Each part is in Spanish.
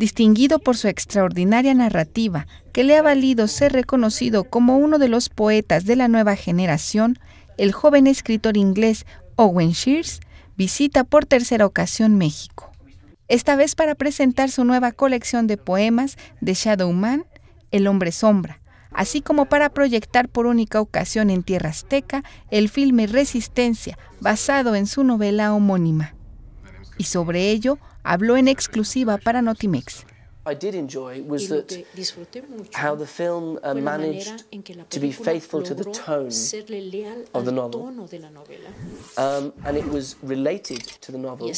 Distinguido por su extraordinaria narrativa, que le ha valido ser reconocido como uno de los poetas de la nueva generación, el joven escritor inglés Owen Shears visita por tercera ocasión México. Esta vez para presentar su nueva colección de poemas de Shadow Man, El hombre sombra, así como para proyectar por única ocasión en tierra azteca el filme Resistencia, basado en su novela homónima. Y sobre ello habló en exclusiva para Notimex. I did enjoy was that how the film uh, managed to be faithful to the tone of the novel, um, and it was related to the novel,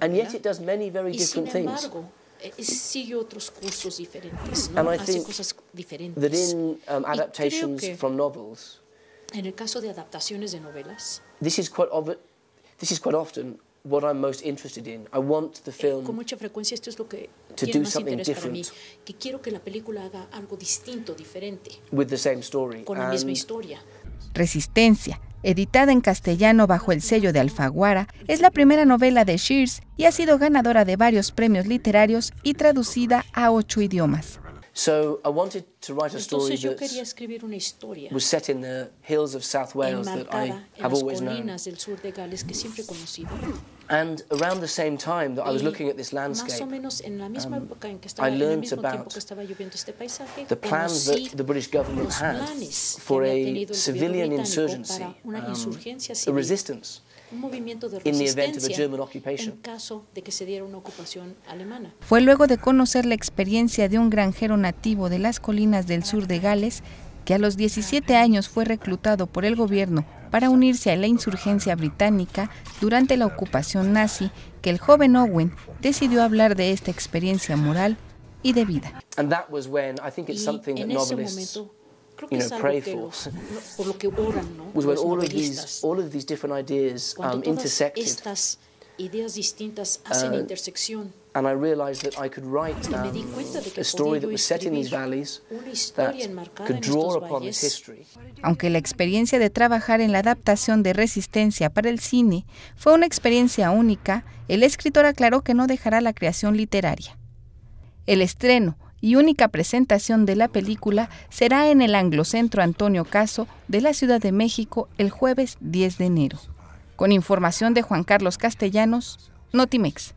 and yet it does many very different things. Eh, sigue otros cursos diferentes, ¿no? And I think cosas diferentes. that in um, adaptations from novels, en el caso de adaptaciones de novelas, this is quite, this is quite often what I'm most interested in. I want the film con mucha frecuencia esto es lo que to tiene do más para mí, que quiero que la película haga algo distinto, diferente, with the same story. con la misma historia. Resistencia, editada en castellano bajo el sello de Alfaguara, es la primera novela de Shears y ha sido ganadora de varios premios literarios y traducida a ocho idiomas. So I wanted to write a story Entonces yo quería escribir una historia was set in the hills of South Wales that I have always known. del sur de Gales que siempre he conocido. And around the same time that I was looking at this landscape, um, I learned about the plans that the British government had for a civilian insurgency, um, a resistance in the event of a German occupation. Fue luego de conocer la experiencia de un granjero nativo de las colinas del sur de Gales que a los 17 años fue reclutado por el gobierno para unirse a la insurgencia británica durante la ocupación nazi, que el joven Owen decidió hablar de esta experiencia moral y de vida. And that was when Know, pray for. por lo que oran, ¿no? Was when all of these all of these different ideas um, intersected. Estas ideas distintas hacen uh, intersección. And I realized that I could write um, a story that was set in these valleys that could draw upon this history. Aunque la experiencia de trabajar en la adaptación de Resistencia para el cine fue una experiencia única, el escritor aclaró que no dejará la creación literaria. El estreno y única presentación de la película será en el Anglocentro Antonio Caso de la Ciudad de México el jueves 10 de enero. Con información de Juan Carlos Castellanos, Notimex.